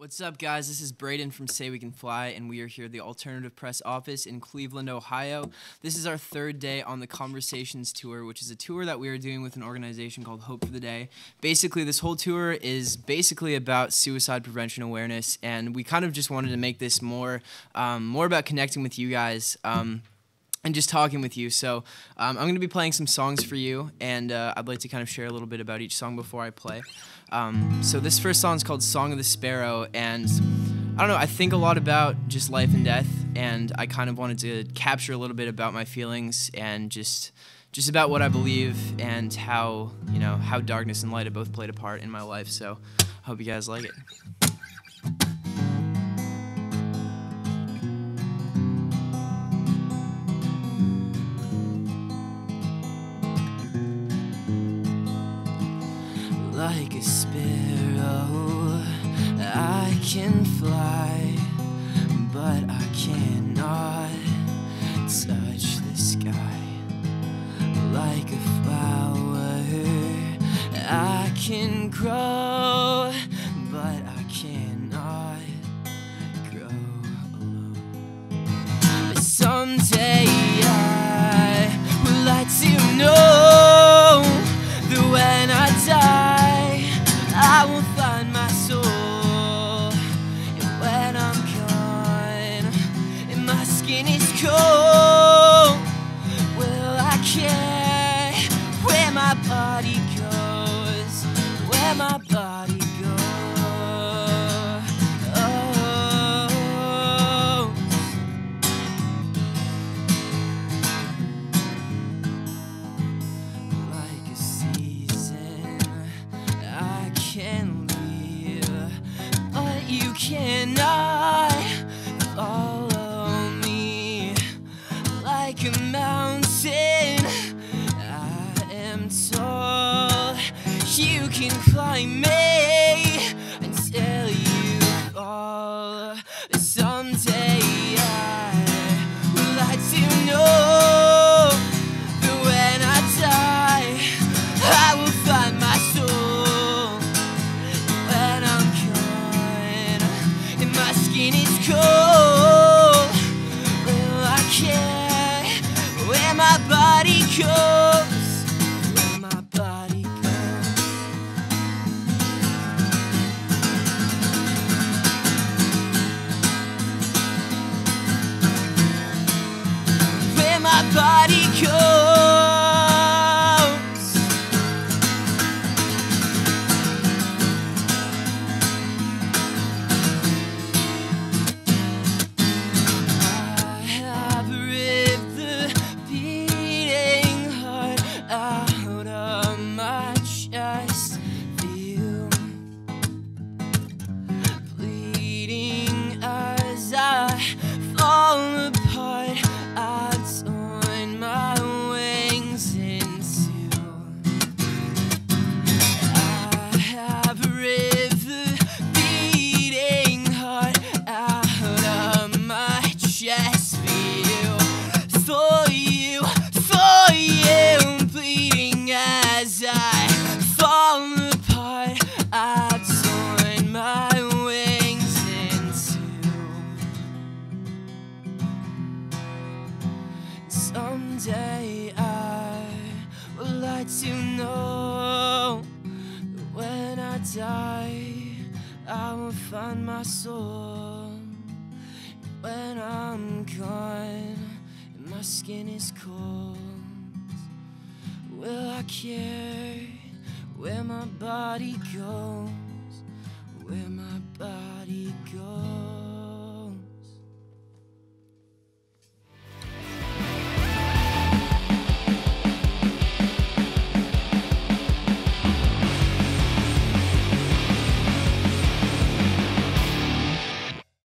What's up, guys? This is Braden from Say We Can Fly, and we are here at the Alternative Press office in Cleveland, Ohio. This is our third day on the Conversations Tour, which is a tour that we are doing with an organization called Hope for the Day. Basically, this whole tour is basically about suicide prevention awareness, and we kind of just wanted to make this more, um, more about connecting with you guys. Um, and just talking with you. So um, I'm going to be playing some songs for you, and uh, I'd like to kind of share a little bit about each song before I play. Um, so this first song is called "Song of the Sparrow," and I don't know. I think a lot about just life and death, and I kind of wanted to capture a little bit about my feelings and just just about what I believe and how you know how darkness and light have both played a part in my life. So I hope you guys like it. Like a sparrow. I can fly, but I cannot touch the sky. Like a flower, I can grow, but I cannot grow alone. But someday skin is cold, well, I care where my body goes, where my body goes. like a season. I can leave, but you cannot can climb me until you fall. Someday Someday I would like to know that when I die, I will find my soul. When I'm gone and my skin is cold, will I care where my body goes? Where my body